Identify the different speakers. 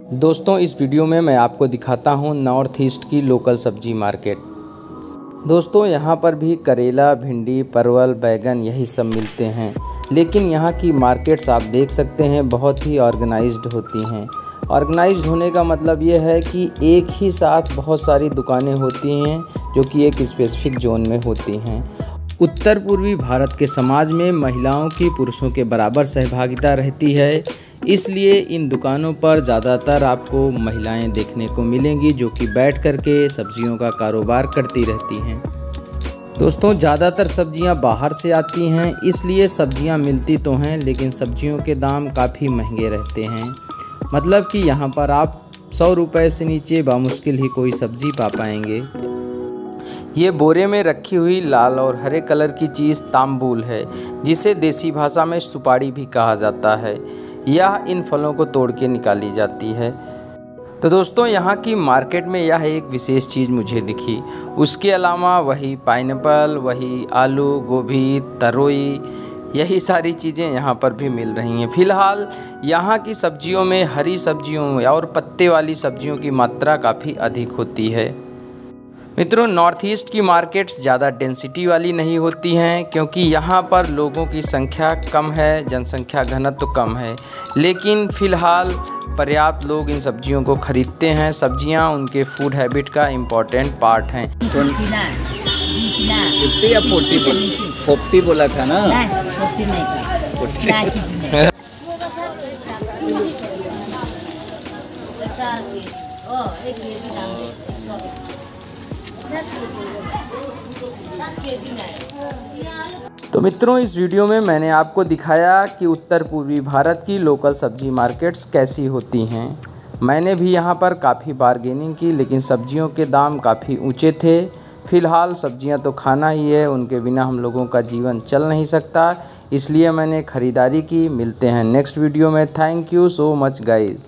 Speaker 1: दोस्तों, इस वीडियो में मैं आपको दिखाता हूँ नॉर्थ ईस्ट की लोकल सब्ज़ी मार्केट दोस्तों, यहाँ पर भी करेला, भिंडी, परवल, बैगन यही सब मिलते हैं। लेकिन यहाँ की मार्केट्स आप देख सकते हैं, बहुत ही ऑर्गेनाइज्ड होती हैं। ऑर्गेनाइज्ड होने का मतलब ये है कि एक ही साथ बहुत सारी दुकानें होती हैं, जो कि एक स्पेसिफिक जोन में होती हैं। उत्तर पूर्वी भारत के समाज में महिलाओं की पुरुषों के बराबर सहभागिता रहती है। इसलिए इन दुकानों पर ज़्यादातर आपको महिलाएँ देखने को मिलेंगी, जो कि बैठ कर के सब्जियों का कारोबार करती रहती हैं। दोस्तों, ज़्यादातर सब्ज़ियाँ बाहर से आती हैं, इसलिए सब्ज़ियाँ मिलती तो हैं, लेकिन सब्जियों के दाम काफ़ी महँगे रहते हैं। मतलब कि यहाँ पर आप सौ रुपये से नीचे बामुश्किल ही कोई सब्ज़ी पा पाएँगे। ये बोरे में रखी हुई लाल और हरे कलर की चीज़ तांबूल है, जिसे देसी भाषा में सुपारी भी कहा जाता है। यह इन फलों को तोड़ के निकाली जाती है। तो दोस्तों, यहाँ की मार्केट में यह एक विशेष चीज़ मुझे दिखी। उसके अलावा वही पाइनएप्पल, वही आलू, गोभी, तरोई, यही सारी चीज़ें यहाँ पर भी मिल रही हैं। फ़िलहाल, यहाँ की सब्जियों में हरी सब्जियों और पत्ते वाली सब्जियों की मात्रा काफ़ी अधिक होती है। मित्रों नॉर्थ ईस्ट की मार्केट्स ज़्यादा डेंसिटी वाली नहीं होती हैं क्योंकि यहाँ पर लोगों की संख्या कम है जनसंख्या घनत्व तो कम है। लेकिन फ़िलहाल पर्याप्त लोग इन सब्जियों को खरीदते हैं। सब्ज़ियाँ उनके फ़ूड हैबिट का इम्पोर्टेंट पार्ट हैं।
Speaker 2: फिफ्टी या फोर्टी फोर्टी बोला था। ना
Speaker 1: तो मित्रों, इस वीडियो में मैंने आपको दिखाया कि उत्तर पूर्वी भारत की लोकल सब्ज़ी मार्केट्स कैसी होती हैं। मैंने भी यहाँ पर काफ़ी बारगेनिंग की, लेकिन सब्जियों के दाम काफ़ी ऊँचे थे। फ़िलहाल सब्ज़ियाँ तो खाना ही है, उनके बिना हम लोगों का जीवन चल नहीं सकता। इसलिए मैंने ख़रीदारी की। मिलते हैं नेक्स्ट वीडियो में। Thank you so much guys